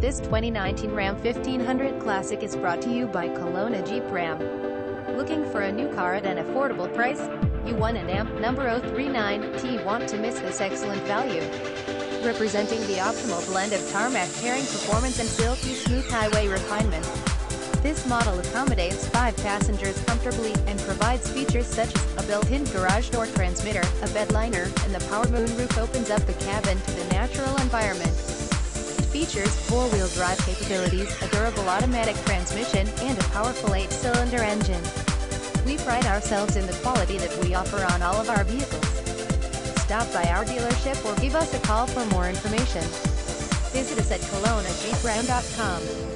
This 2019 Ram 1500 Classic is brought to you by Kelowna Jeep Ram. Looking for a new car at an affordable price? You want an AMP number 039T want to miss this excellent value. Representing the optimal blend of tarmac carrying performance and silky smooth highway refinement. This model accommodates five passengers comfortably and provides features such as a built-in garage door transmitter, a bed liner, and the power moonroof opens up the cabin to the natural environment. Features four-wheel drive capabilities, a durable automatic transmission, and a powerful eight-cylinder engine. We pride ourselves in the quality that we offer on all of our vehicles. Stop by our dealership or give us a call for more information. Visit us at KelownaJeepRam.com.